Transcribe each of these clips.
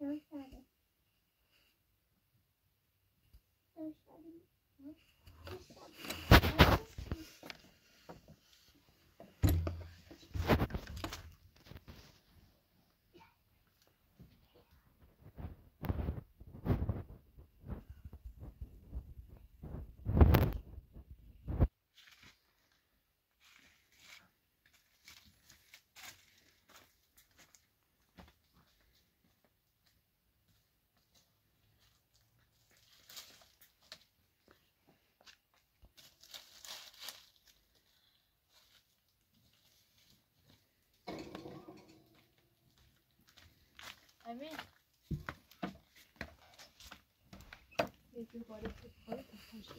Não chora. Não. Não. یکی باره که به تکاری بریسته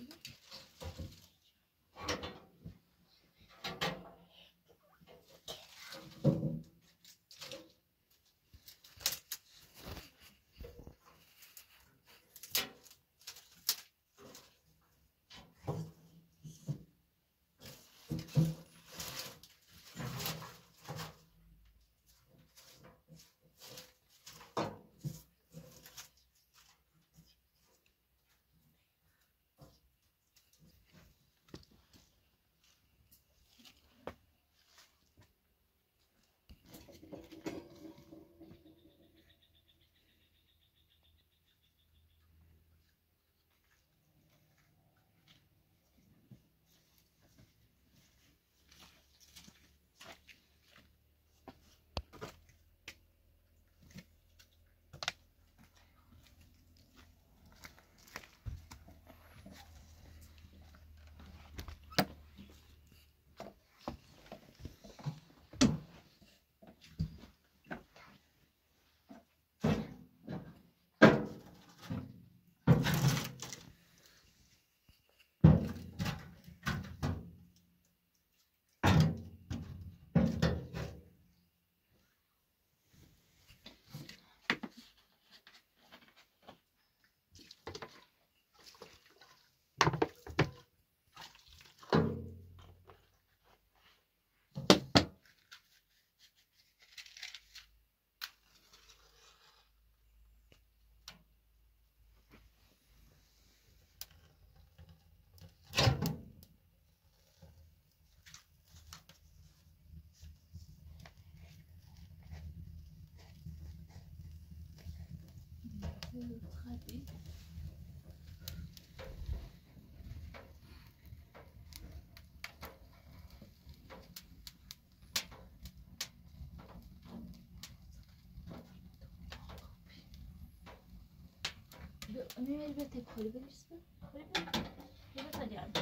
یه بسا جان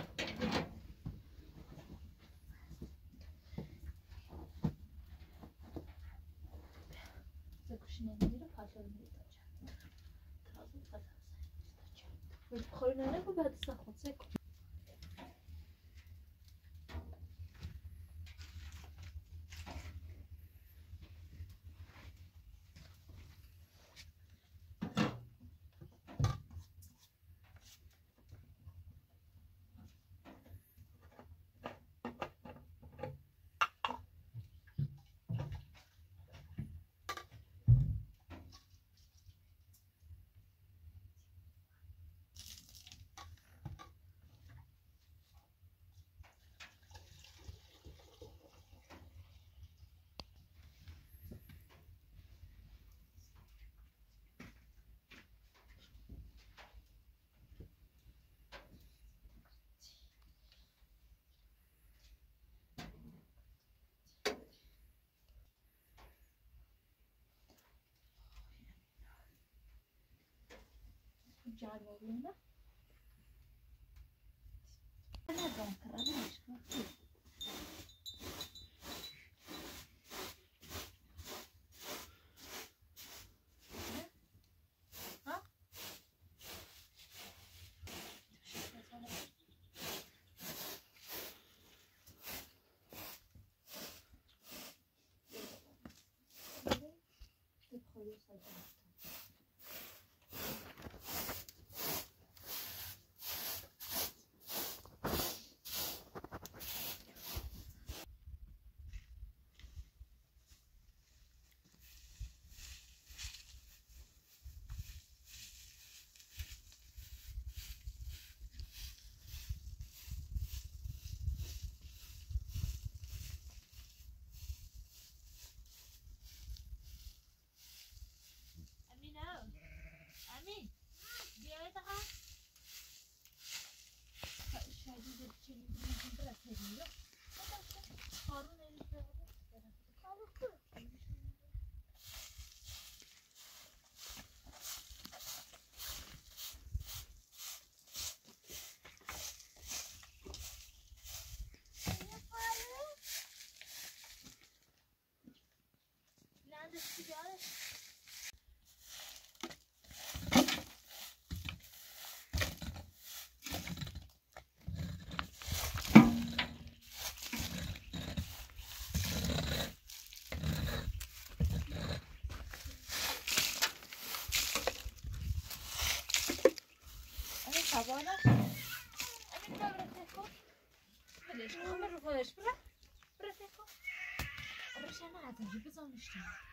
زکوشی نمیره پاشا رو میره تازه تازه خوری نره با بعد ხორინარებობა დასახოცეკ جانورونه نه بالاش امین ببره تکو بلش همه رو خودش بره بره تکو برش نه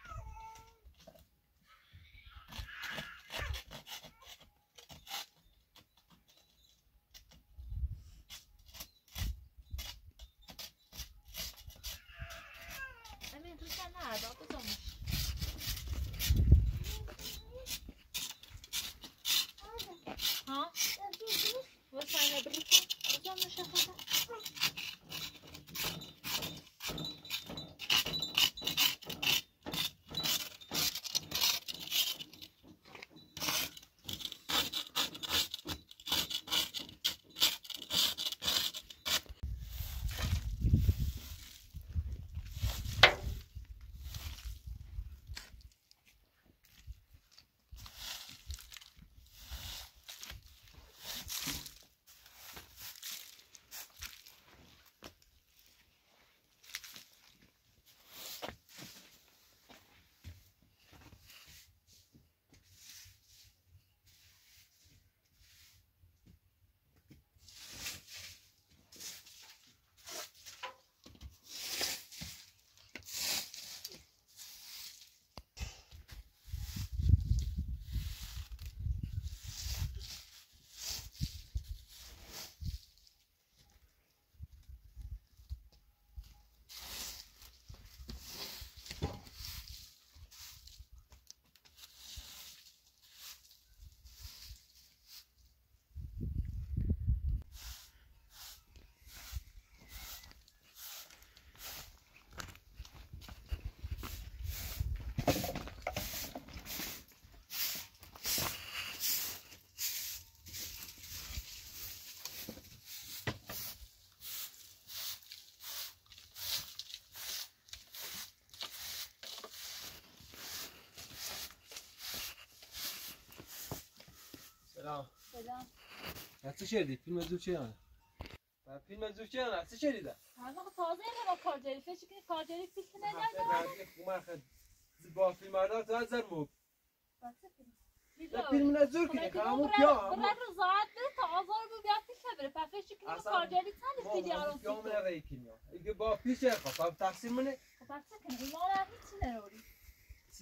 سلام سلام چه شدی؟ فیلم زور چه یانه؟ فیلم زور چه یانه؟ چه شدیده؟ هذا تازه ما کارجری فکر کنی کارجری فیلم هفته نداره خومه خد با فیلم هردار تو از Bilmiyorum. فیلم نزور کنی خامو کیا Bunlar rızayet biri ta azar bu bir fiş biri. Ben fiş ki Aslan, karjeli tane ما fidyarın کیا fitu. من رای کنیا اگه با پیش خب تقسیم منه Baksana iman hiç ne oluyor?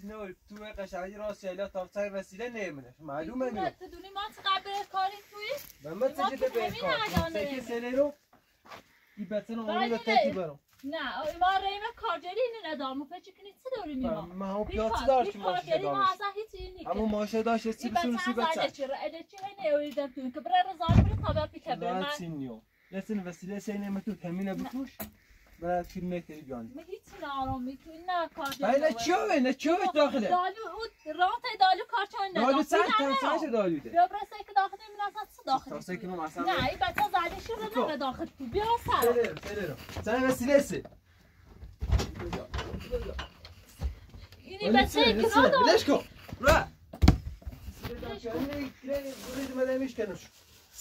سینه تو قشنگی راست یالا تا سر وسیله نمیمونه معلومه. نه Taduni man çıkabilir kari tuyi. من من ما چه که به کار. سکی سنه رو این بتن اون رو. تکی برام نه iman reyme karjeli ne nedamı fiş ki ne dori iman. من هم پیاتی داشت Bir ماشه داشت mağaza hiç iyi değil. اما ماشه داشت سی بسون سی sana بچه edeci, edeci ne öyle tun ki bir rızayet biri tabi fiş biri. نه Ben سینیو یسن وسیله سینه متو تمینه بکوش برای فیلم بیان aramı tu ne karjeli. نه چیوه نه داخله. Dalu o rahat dalu karçan ne? دالو سن تا سنش دالوده بیا برسه که داخل این چه داخل تاسه کنم اصلا نه این بچه زده شو رو داخل تو. بیا سر. سلام سلام سن وسیله. سی اینی بچه که رو بلش کن را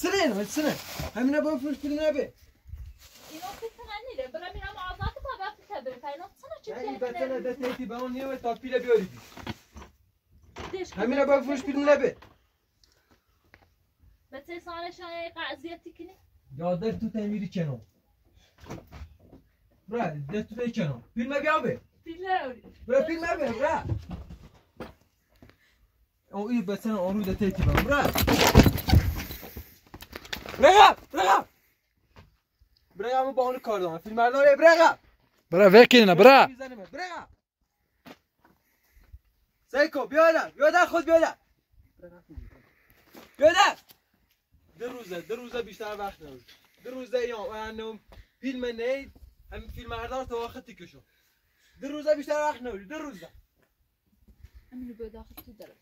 سرین سرین همینه با فروش فیلم نبه. اینو فکر نیره. برم میرم آزاد تا وقتی که بره پینا چه این چه بچه نه دستی با اون نیوه تا پیله بیاری همینه با فروش فیلم نبه بچه سالشان قضیتی کنی یادر تو تمیری کنم برا دست تو کنم فیلم بیا به برا فیلم بیا برا او این بسن اون رو برا برا برا برا همون با اون کار دارم. فیلم برداره برا برا وکینا برا. برا. سیکو بیادم بیادم خود بیادم بیادم دو روزه دو روزه بیشتر وقت نبود دو روزه یا انم فیلم نید هم فیلم هردار تو وقتی کشو دو روزه بیشتر وقت نبود دو روزه. همین رو داخل تو داره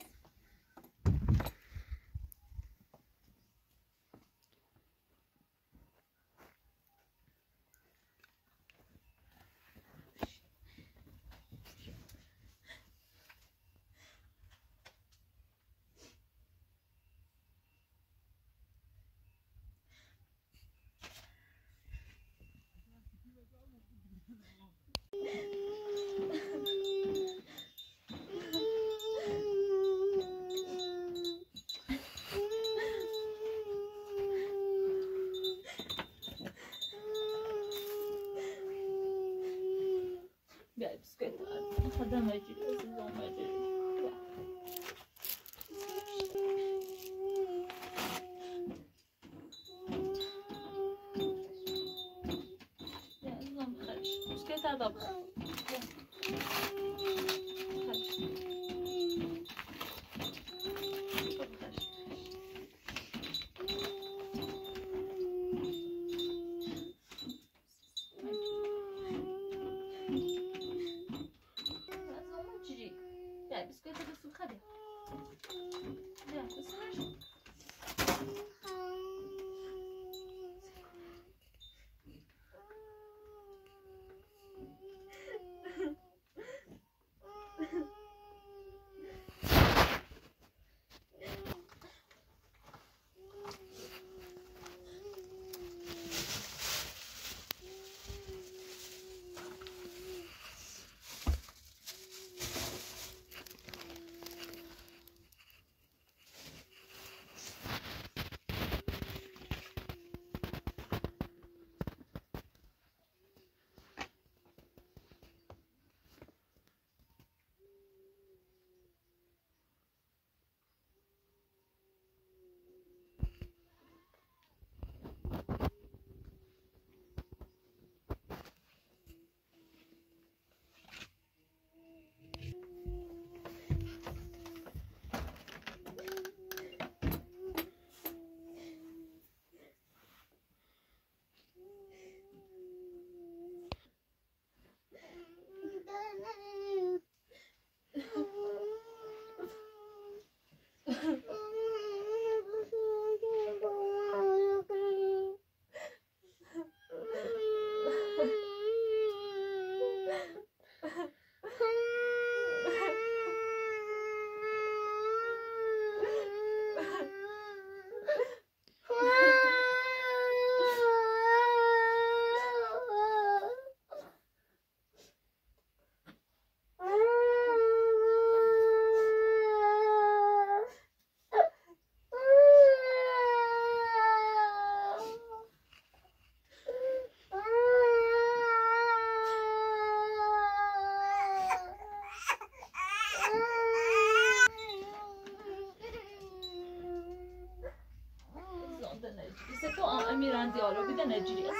Miranda, olha, eu da Nigeria.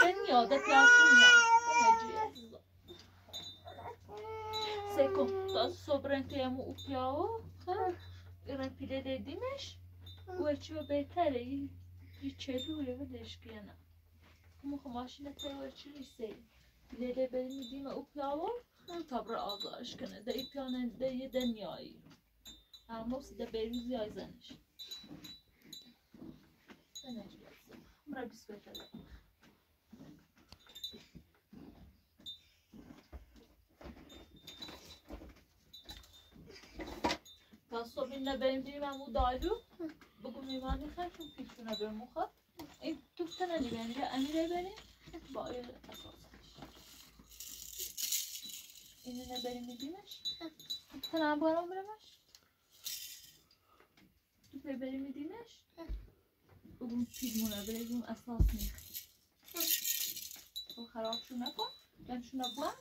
Tenho, da Piacunia. Da Nigeria. Seko, da sobrantemo o piao. Rapide dediğimiz. Bu açıyor betere. İçeri öyle bir deşkiyana. Ama kumaşına tevaçır ise. Lele benim dediğime o piao. Tabra Allah aşkına da ipyanın da yeden yağı. Ama o da beriz yazanış. Da Nigeria. Bırak bisikletleri. تا صبح اینا بریم بریم همون دالو بگو میمانی خیلی پیشونه به مخه این تو تنه بریم امیره بریم با آیه اساسش اینو نبریم میدیمش تو تنه هم بارم برمش تو پی بریم میدیمش بگو پیشمونه بریم اساس میخ تو خرابشو نکن. جمشو نبون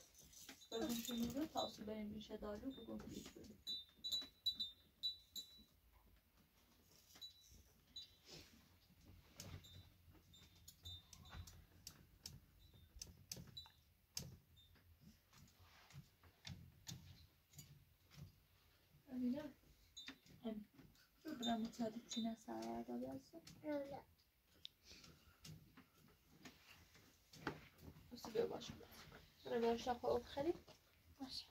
بگوشو میگو تا صبح بریم میشه دالو بگو پیش بریم Öyle. Hem buranın içine sağlarda gelsin. Öyle. Nasıl bir başka? Buraya böyle şaka olup خريب باشه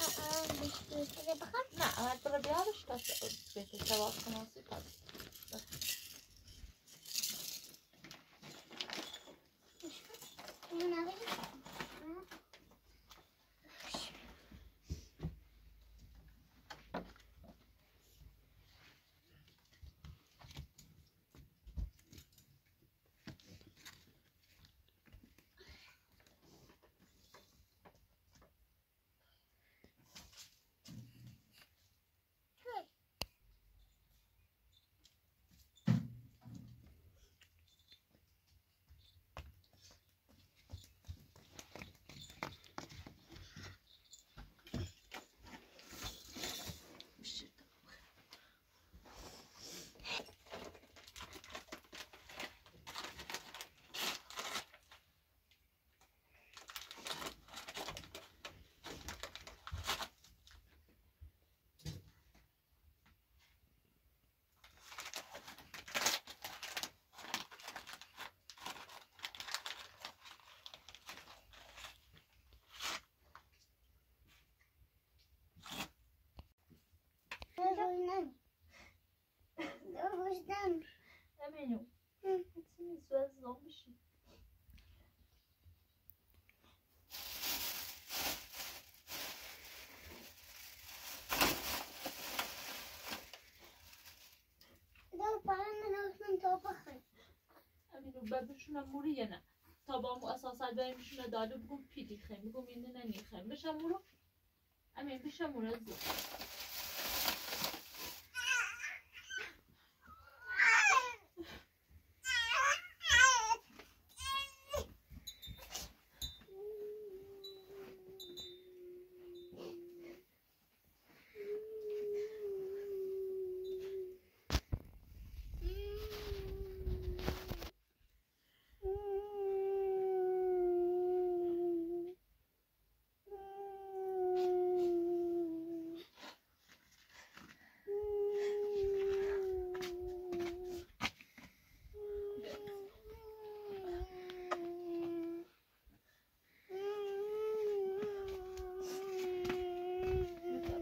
اه بشکلی بخوام نه اول برای بیارش تا بهت سواد کناسی تا ببشونم موری یا نه. تا با مو اساسا دایمشون داده بگم پیدی خیم بگم اینه نه نیخیم بشم مورو. امین بشم مورو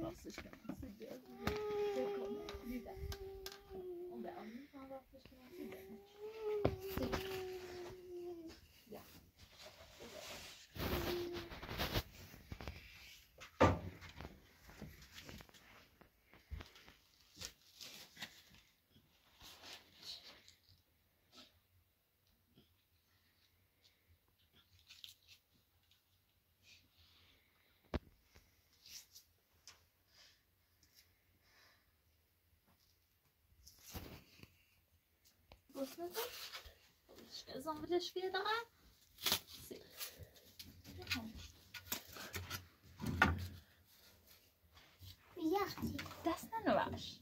راستش کنم سیده دیدم اون به امین هم راستش کنم سیده Gostar du? Ska jag samla vidare? Se. Kıyafet. Desta nu värst. Kıyafet.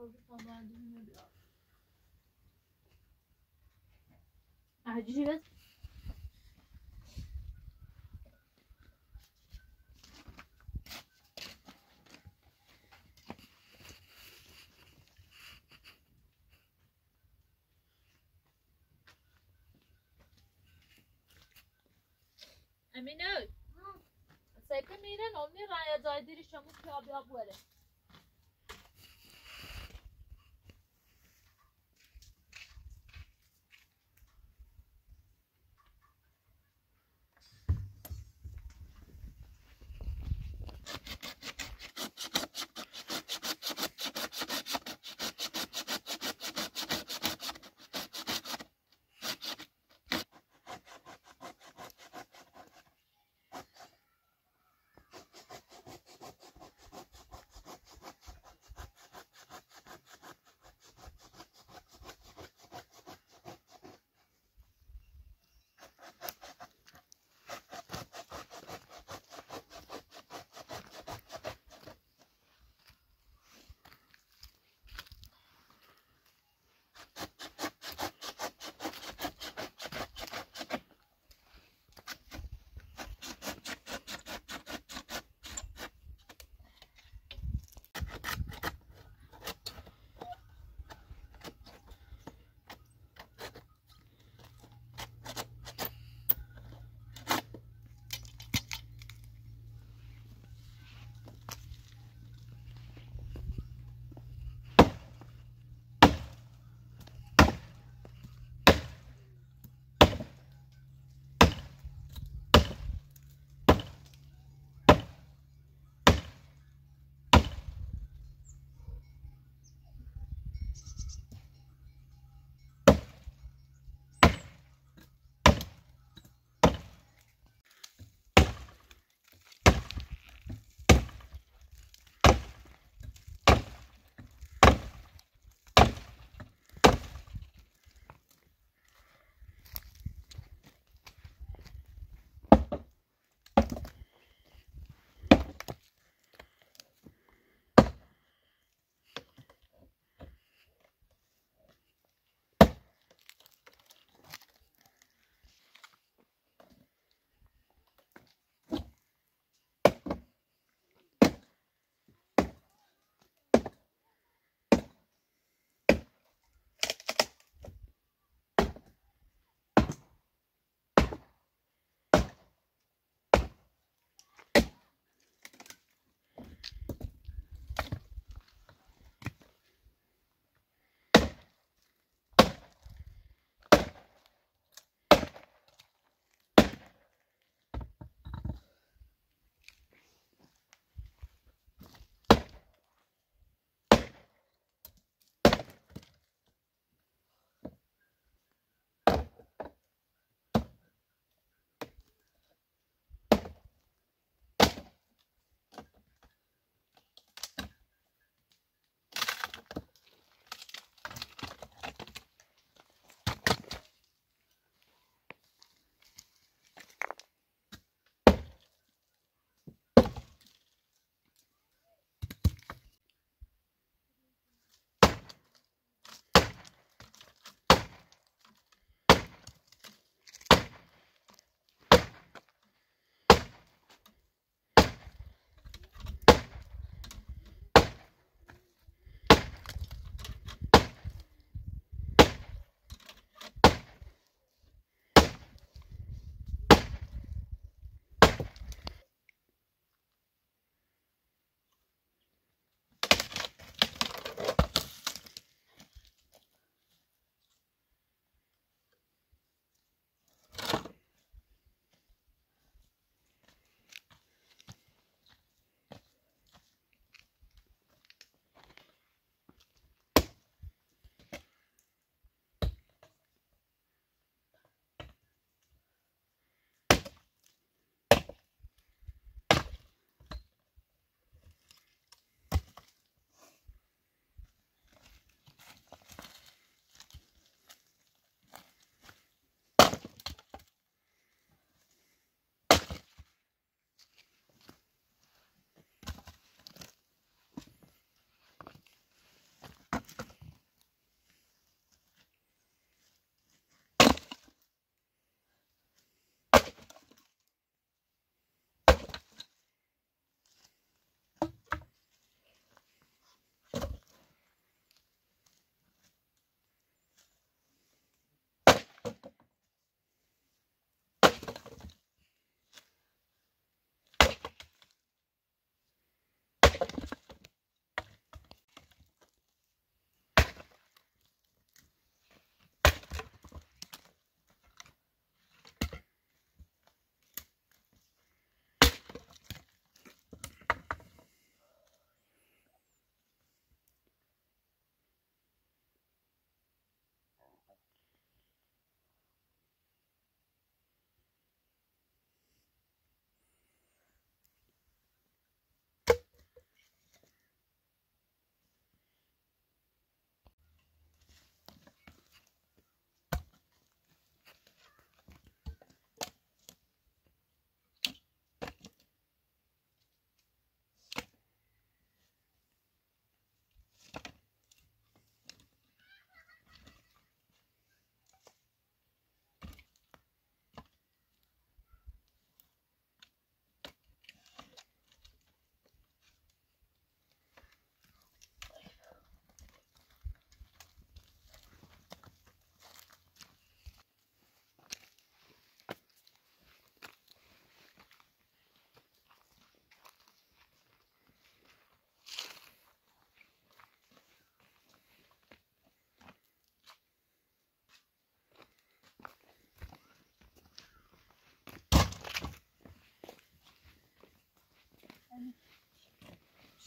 Dinle biraz. Acil Emine. Säkert miren om ni raya jaydir şamuk ya bir abu ele.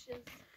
inches.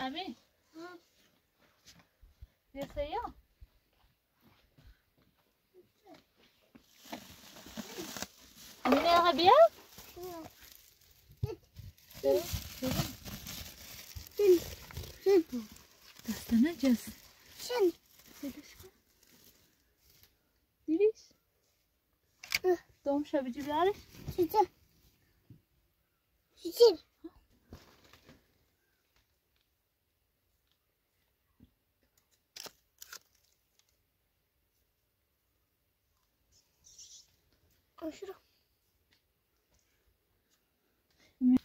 Amém? Hum. Esse aí, ó. Amém, é Rabia? Não. Dastanacağız. Sen. Diliş. Doğmuş abici de arif. Mm-hmm.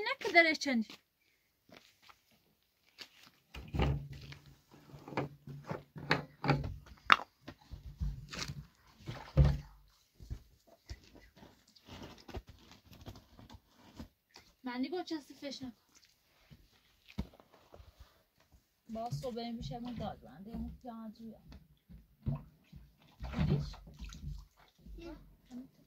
نه که درش چندی؟ معنی با چستی فش نکن. با صبح میشه من داد بنده اون پیان جویا دیدیش؟ همین تو.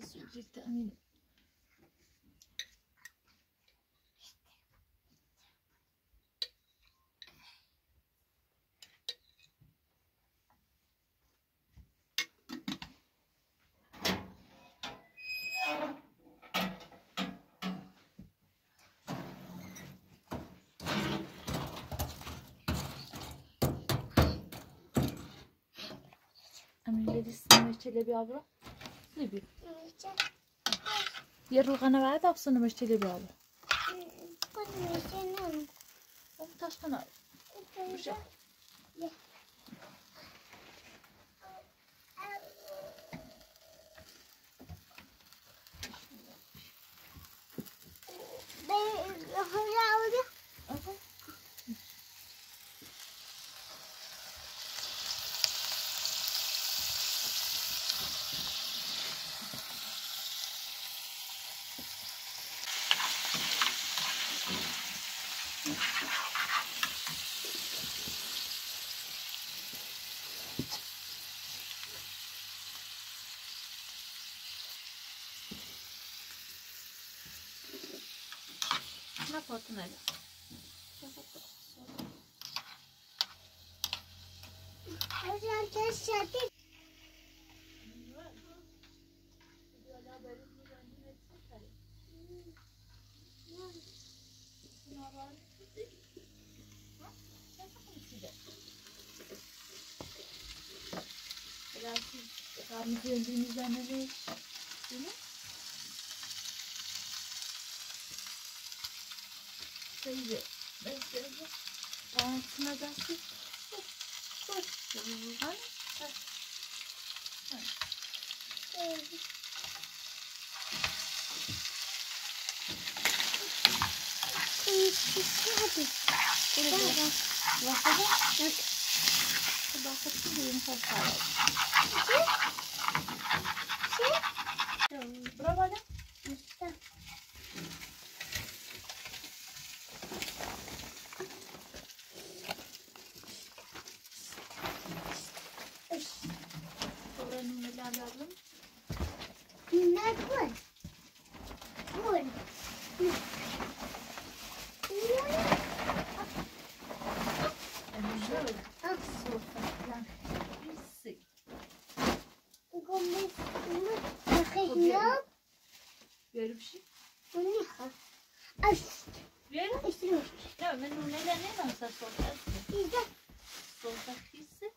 versuche just, da mit dizsin meşçele abla. Ne bir? Yarılgana ver de absını meşçele abla. O taştan al. Ben hala aldım. Kapatın hele. Biraz siz karnınızı öldüğünüzden ne değil mi? seja, bem seja, antes, mas acho que posso levar. Provada. Böyle bir şey. Bu ne? Aç. Ver. Ya men hon är där nedan så soldat. İzle. Soldat hissi.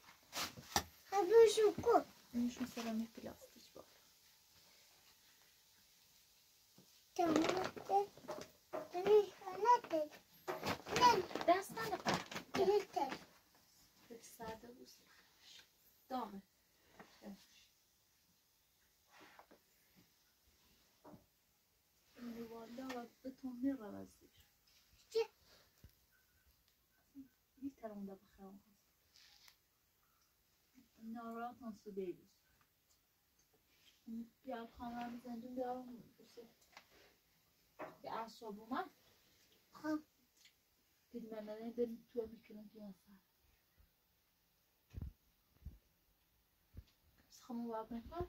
Ha bu şu ko. Ben şu seramik plastik var. Tamam. Ben anladım. Ben. Ben sana bak. Evet. Hadi sade bu. Tamam. بتون مره بزير جي ليه ترى مدى بخير وخاصة النورات نصو بيبس يا خانم زندون دارم بسه يا عصابو ما خب تد من مدين تو بكرم تو نصار بس خمو بابنكم